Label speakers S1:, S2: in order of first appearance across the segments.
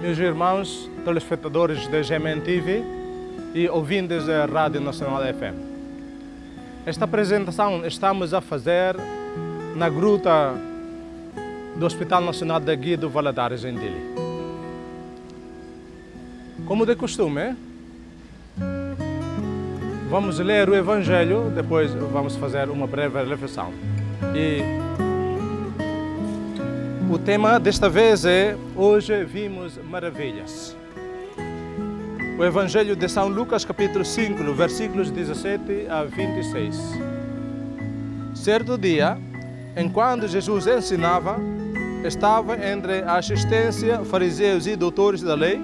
S1: meus irmãos telespectadores da GMN TV e ouvintes da Rádio Nacional FM. Esta apresentação estamos a fazer na gruta do Hospital Nacional da Guia do Valadares, em Dili. Como de costume, vamos ler o Evangelho, depois vamos fazer uma breve reflexão. E o tema desta vez é Hoje vimos maravilhas. O Evangelho de São Lucas, capítulo 5, versículos 17 a 26. Certo dia, enquanto Jesus ensinava, estava entre a assistência fariseus e doutores da lei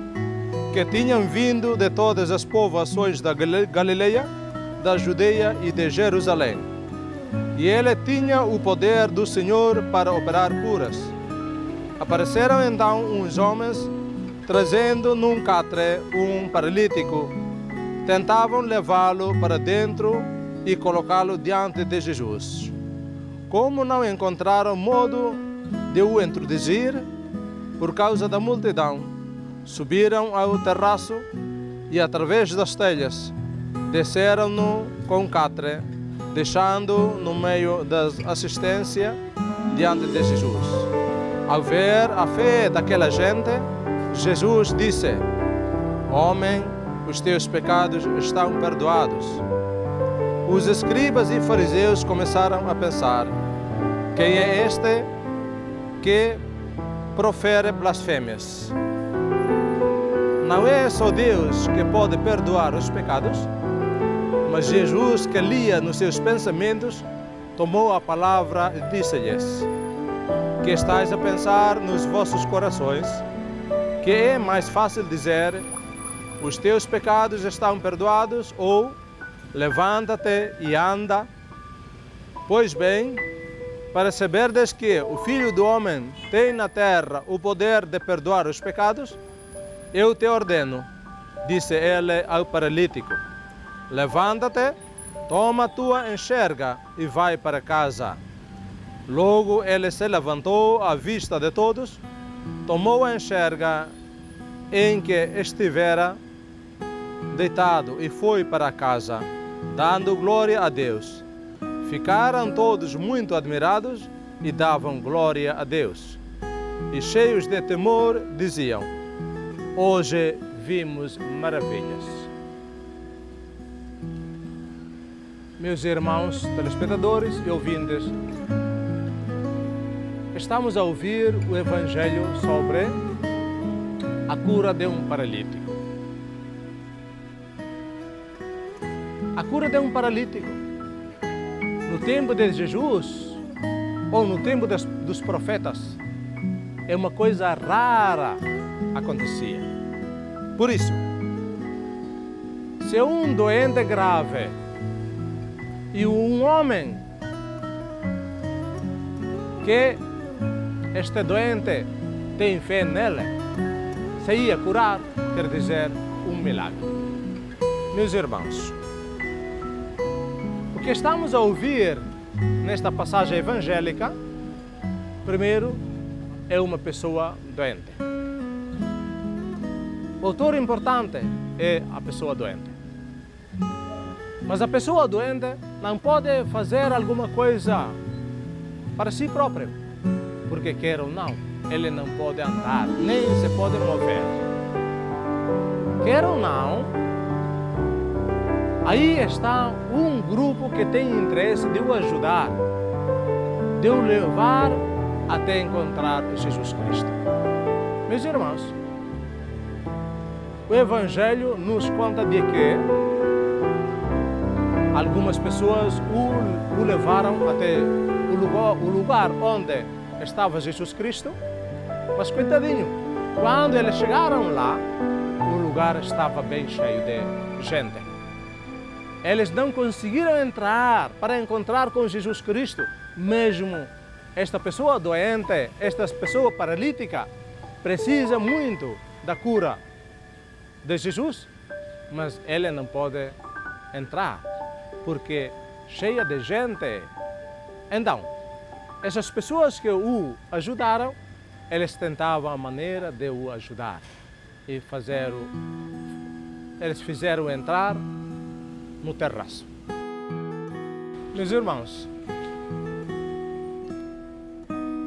S1: que tinham vindo de todas as povoações da Galileia, da Judeia e de Jerusalém. E ele tinha o poder do Senhor para operar curas. Apareceram então uns homens trazendo num catre um paralítico. Tentavam levá-lo para dentro e colocá-lo diante de Jesus. Como não encontraram modo de o introduzir, por causa da multidão, subiram ao terraço e, através das telhas, desceram-no com catre, deixando no meio da assistência diante de Jesus. Ao ver a fé daquela gente, Jesus disse: Homem, os teus pecados estão perdoados. Os escribas e fariseus começaram a pensar: Quem é este que profere blasfêmias? Não é só Deus que pode perdoar os pecados, mas Jesus, que lia nos seus pensamentos, tomou a palavra e disse-lhes: Que estáis a pensar nos vossos corações? que é mais fácil dizer os teus pecados estão perdoados ou levanta-te e anda. Pois bem, para saberdes que o Filho do Homem tem na terra o poder de perdoar os pecados, eu te ordeno, disse ele ao paralítico, levanta-te, toma a tua enxerga e vai para casa. Logo ele se levantou à vista de todos, tomou a enxerga em que estivera deitado e foi para casa, dando glória a Deus. Ficaram todos muito admirados e davam glória a Deus. E cheios de temor diziam: Hoje vimos maravilhas. Meus irmãos telespectadores e ouvintes, estamos a ouvir o Evangelho sobre a cura de um paralítico. A cura de um paralítico. No tempo de Jesus, ou no tempo dos, profetas, é uma coisa rara acontecia. Por isso, se um doente grave e um homem que este doente tem fé nele, se ia curar, quer dizer, um milagre. Meus irmãos, o que estamos a ouvir nesta passagem evangélica, primeiro, é uma pessoa doente. O autor importante é a pessoa doente. Mas a pessoa doente não pode fazer alguma coisa para si próprio, porque quer ou não, ele não pode andar, nem se pode mover. Quer ou não, aí está um grupo que tem interesse de o ajudar, de o levar até encontrar Jesus Cristo. Meus irmãos, o Evangelho nos conta de que algumas pessoas o, levaram até o lugar, o lugar onde estava Jesus Cristo, mas coitadinho, quando eles chegaram lá, o lugar estava bem cheio de gente. Eles não conseguiram entrar para encontrar com Jesus Cristo, mesmo esta pessoa doente, esta pessoa paralítica, precisa muito da cura de Jesus, mas ele não pode entrar porque cheia de gente. Então, essas pessoas que o ajudaram, eles tentavam a maneira de o ajudar. e fazer o, eles fizeram entrar no terraço. Meus irmãos,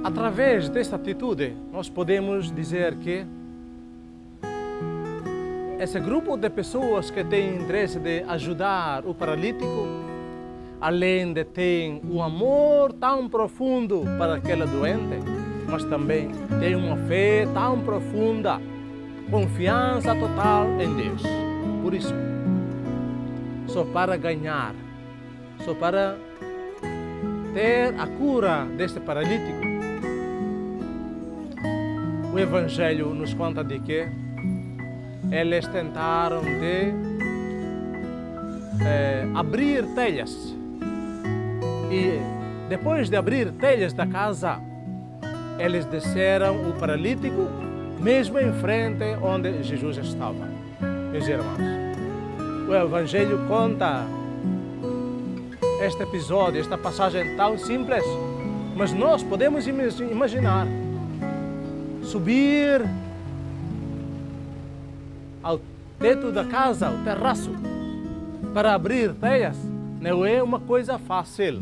S1: através desta atitude, nós podemos dizer que esse grupo de pessoas que tem interesse de ajudar o paralítico, além de ter um amor tão profundo para aquela doente, mas também tem uma fé tão profunda, confiança total em Deus. Por isso, só para ganhar, só para ter a cura deste paralítico, o Evangelho nos conta de que eles tentaram de é, abrir telhas e depois de abrir telhas da casa, eles desceram o paralítico mesmo em frente onde Jesus estava. Meus irmãos, o Evangelho conta este episódio, esta passagem tão simples, mas nós podemos imaginar subir ao teto da casa, o terraço, para abrir telhas, não é uma coisa fácil.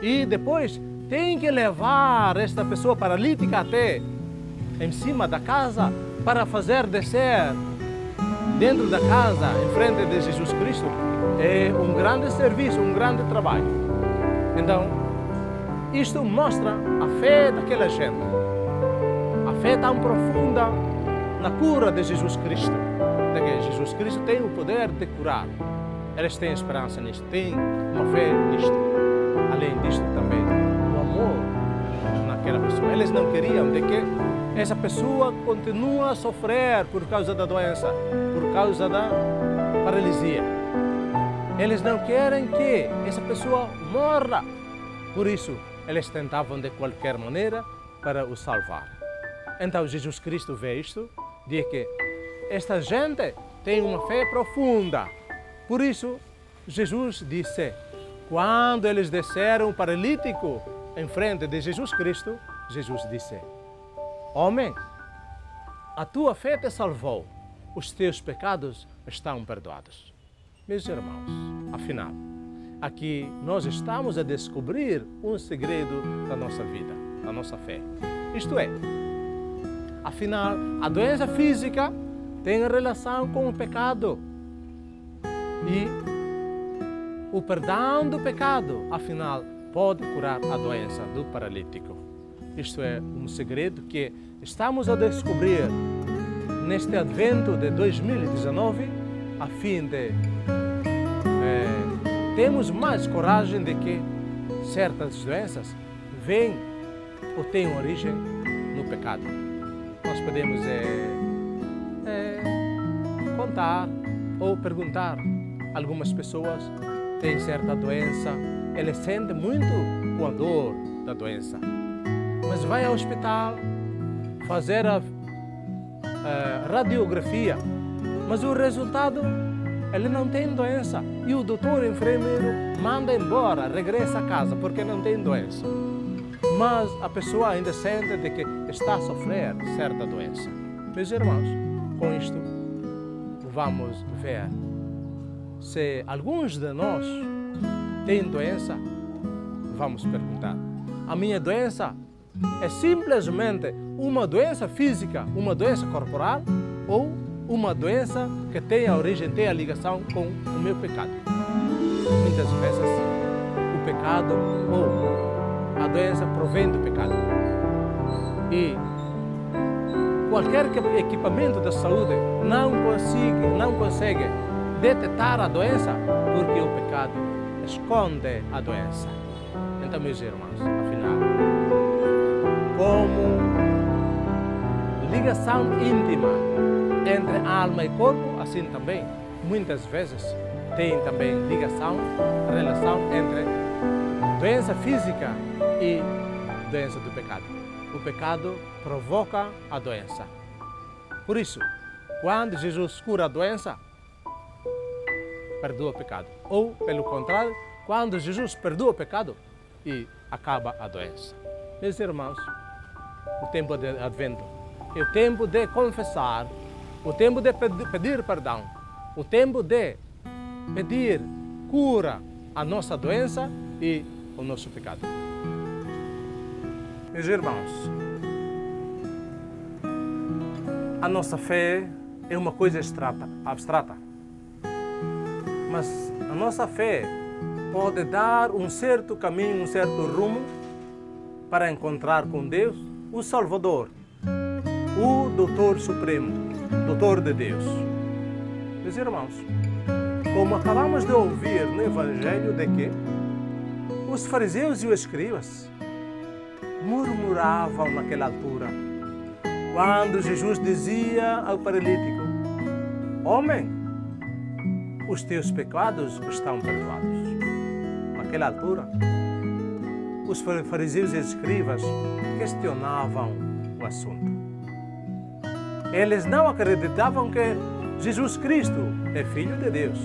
S1: E depois tem que levar esta pessoa paralítica até em cima da casa para fazer descer dentro da casa, em frente de Jesus Cristo. É um grande serviço, um grande trabalho. Então, isto mostra a fé daquela gente. A fé tão profunda na cura de Jesus Cristo. De que Jesus Cristo tem o poder de curar. Eles têm esperança nisto, têm uma fé nisto. Além disto também, o amor naquela pessoa. Eles não queriam de que essa pessoa continue a sofrer por causa da doença, por causa da paralisia. Eles não querem que essa pessoa morra. Por isso, eles tentavam de qualquer maneira para o salvar. Então Jesus Cristo vê isto, diz que esta gente tem uma fé profunda. Por isso, Jesus disse, quando eles desceram o paralítico em frente de Jesus Cristo, Jesus disse, Homem, a tua fé te salvou, os teus pecados estão perdoados. Meus irmãos, afinal, aqui nós estamos a descobrir um segredo da nossa vida, da nossa fé. Isto é, afinal, a doença física tem relação com o pecado. E o perdão do pecado, afinal, pode curar a doença do paralítico. Isto é um segredo que estamos a descobrir neste advento de 2019, a fim de é, termos mais coragem de que certas doenças vêm ou têm origem no pecado. Nós podemos é, é, contar ou perguntar. Algumas pessoas têm certa doença, eles sentem muito com a dor da doença. Mas vai ao hospital fazer a, a radiografia, mas o resultado ele não tem doença. E o doutor enfermeiro manda embora, regressa a casa porque não tem doença. Mas a pessoa ainda sente de que está a sofrer certa doença. Meus irmãos, com isto vamos ver se alguns de nós têm doença. Vamos perguntar: a minha doença é simplesmente uma doença física, uma doença corporal ou uma doença que tem a origem, tem a ligação com o meu pecado. Muitas vezes o pecado ou a doença provém do pecado. E qualquer equipamento da saúde não consegue, não consegue detectar a doença porque o pecado esconde a doença. Então, meus irmãos, afinal, como ligação íntima entre alma e corpo, assim também, muitas vezes, tem também ligação, relação entre doença física e doença do pecado. O pecado provoca a doença. Por isso, quando Jesus cura a doença, perdoa o pecado. Ou, pelo contrário, quando Jesus perdoa o pecado e acaba a doença. Meus irmãos, o tempo de advento é o tempo de confessar o tempo de pedir perdão, o tempo de pedir cura à nossa doença e ao nosso pecado. Meus irmãos, a nossa fé é uma coisa abstrata, mas a nossa fé pode dar um certo caminho, um certo rumo para encontrar com Deus o Salvador, o Doutor Supremo, Doutor de Deus. Meus irmãos, como acabamos de ouvir no Evangelho de que os fariseus e os escribas murmuravam naquela altura, quando Jesus dizia ao paralítico: Homem, os teus pecados estão perdoados. Naquela altura, os fariseus e escribas questionavam o assunto. Eles não acreditavam que Jesus Cristo é Filho de Deus.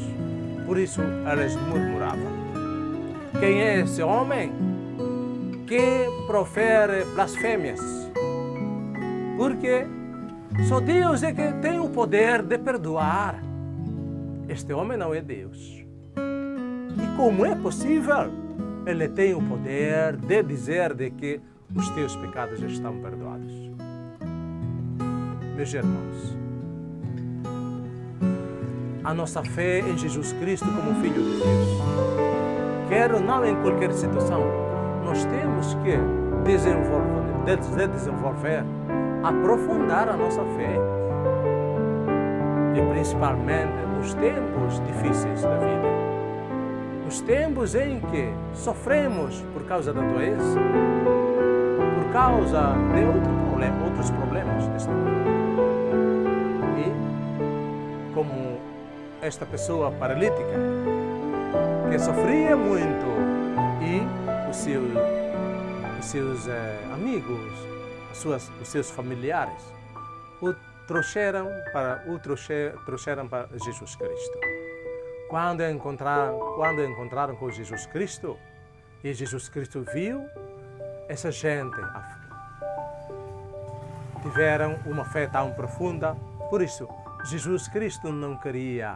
S1: Por isso, eles murmuravam. Quem é esse homem que profere blasfêmias? Porque só Deus é que tem o poder de perdoar. Este homem não é Deus. E como é possível? Ele tem o poder de dizer de que os teus pecados estão perdoados. Meus irmãos, a nossa fé em Jesus Cristo como Filho de Deus. Quer ou não em qualquer situação, nós temos que desenvolver, desenvolver, aprofundar a nossa fé. E principalmente nos tempos difíceis da vida. Nos tempos em que sofremos por causa da doença, por causa de outro problema, outros problemas deste mundo. E como esta pessoa paralítica que sofria muito e os seus, os seus eh, amigos, suas, os seus familiares o trouxeram para o trouxeram para Jesus Cristo. Quando encontraram, quando encontraram com Jesus Cristo e Jesus Cristo viu essa gente tiveram uma fé tão profunda, por isso Jesus Cristo não queria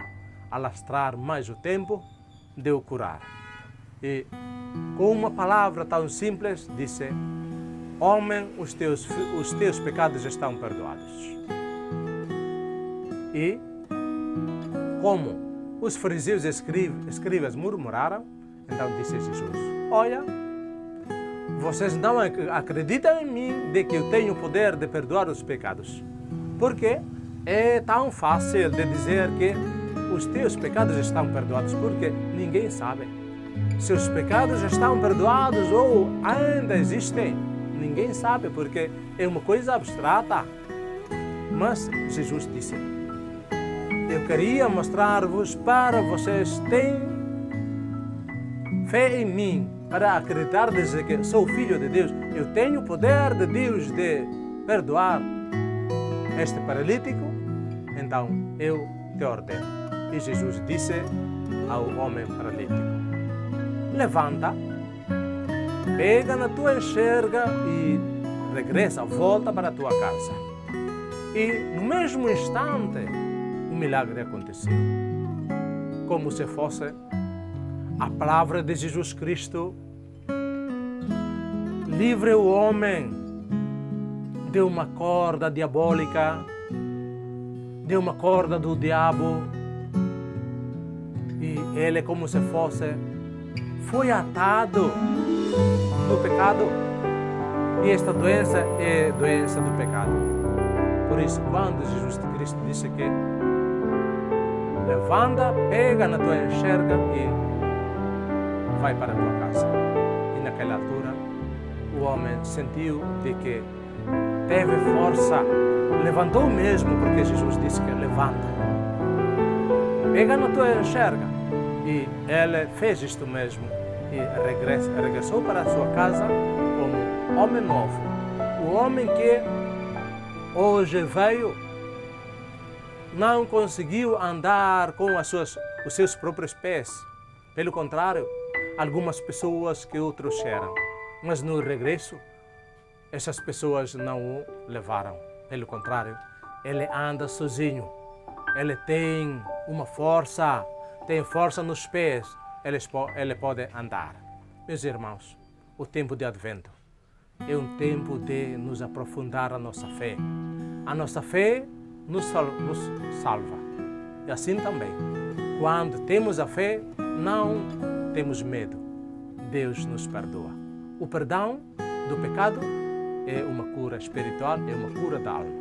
S1: alastrar mais o tempo de o curar. E com uma palavra tão simples disse: Homem, os teus, os teus pecados estão perdoados. E como os fariseus e escribas murmuraram, então disse Jesus: Olha, vocês não acreditam em mim de que eu tenho o poder de perdoar os pecados. Porque é tão fácil de dizer que os teus pecados estão perdoados, porque ninguém sabe. Se os pecados estão perdoados ou ainda existem, ninguém sabe, porque é uma coisa abstrata. Mas Jesus disse: Eu queria mostrar-vos para vocês terem fé em mim, para acreditar que sou filho de Deus. Eu tenho o poder de Deus de perdoar este paralítico, então eu te ordeno. E Jesus disse ao homem paralítico: Levanta, pega na tua enxerga e regressa, volta para a tua casa. E no mesmo instante, milagre aconteceu. Como se fosse a palavra de Jesus Cristo livre o homem de uma corda diabólica, de uma corda do diabo e ele como se fosse foi atado no pecado e esta doença é doença do pecado. Por isso, quando Jesus Cristo disse que levanta, pega na tua enxerga e vai para a tua casa. E naquela altura, o homem sentiu de que teve força, levantou mesmo, porque Jesus disse que levanta. Pega na tua enxerga e ele fez isto mesmo e regressa, regressou para a sua casa como homem novo. O homem que hoje veio não conseguiu andar com as suas, os seus próprios pés. Pelo contrário, algumas pessoas que o trouxeram. Mas no regresso, essas pessoas não o levaram. Pelo contrário, ele anda sozinho. Ele tem uma força, tem força nos pés, ele, ele pode andar. Meus irmãos, o tempo de advento é um tempo de nos aprofundar a nossa fé. A nossa fé nos salva. E assim também, quando temos a fé, não temos medo. Deus nos perdoa. O perdão do pecado é uma cura espiritual, é uma cura da alma.